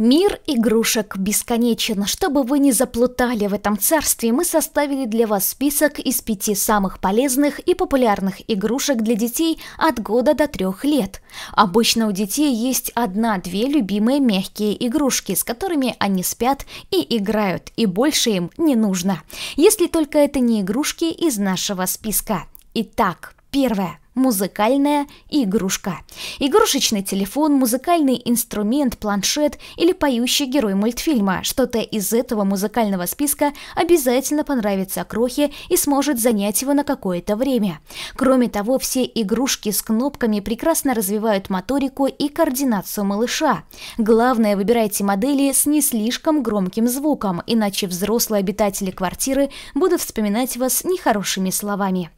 Мир игрушек бесконечен. Чтобы вы не заплутали в этом царстве, мы составили для вас список из пяти самых полезных и популярных игрушек для детей от года до трех лет. Обычно у детей есть одна-две любимые мягкие игрушки, с которыми они спят и играют, и больше им не нужно. Если только это не игрушки из нашего списка. Итак, первое музыкальная игрушка. Игрушечный телефон, музыкальный инструмент, планшет или поющий герой мультфильма. Что-то из этого музыкального списка обязательно понравится Крохе и сможет занять его на какое-то время. Кроме того, все игрушки с кнопками прекрасно развивают моторику и координацию малыша. Главное, выбирайте модели с не слишком громким звуком, иначе взрослые обитатели квартиры будут вспоминать вас нехорошими словами.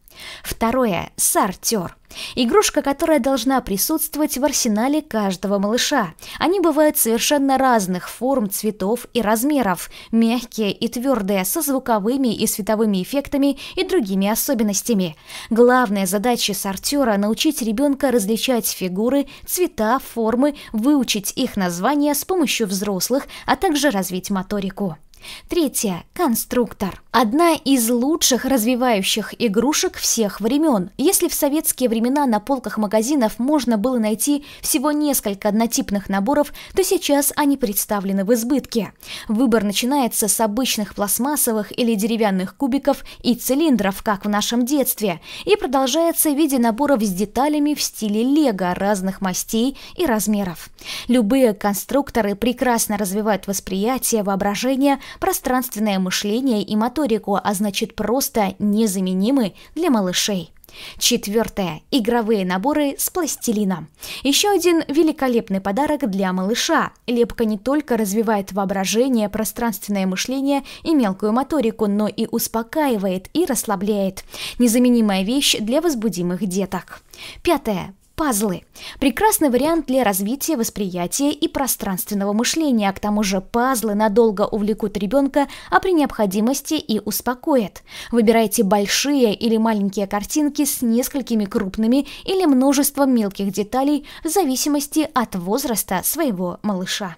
Второе. Сортер. Игрушка, которая должна присутствовать в арсенале каждого малыша. Они бывают совершенно разных форм, цветов и размеров, мягкие и твердые, со звуковыми и световыми эффектами и другими особенностями. Главная задача сортера – научить ребенка различать фигуры, цвета, формы, выучить их названия с помощью взрослых, а также развить моторику. Третье. Конструктор. Одна из лучших развивающих игрушек всех времен. Если в советские времена на полках магазинов можно было найти всего несколько однотипных наборов, то сейчас они представлены в избытке. Выбор начинается с обычных пластмассовых или деревянных кубиков и цилиндров, как в нашем детстве, и продолжается в виде наборов с деталями в стиле лего разных мастей и размеров. Любые конструкторы прекрасно развивают восприятие, воображение, пространственное мышление и моторику, а значит просто незаменимы для малышей. Четвертое. Игровые наборы с пластилином. Еще один великолепный подарок для малыша. Лепка не только развивает воображение, пространственное мышление и мелкую моторику, но и успокаивает и расслабляет. Незаменимая вещь для возбудимых деток. Пятое. Пазлы. Прекрасный вариант для развития восприятия и пространственного мышления, к тому же пазлы надолго увлекут ребенка, а при необходимости и успокоят. Выбирайте большие или маленькие картинки с несколькими крупными или множеством мелких деталей в зависимости от возраста своего малыша.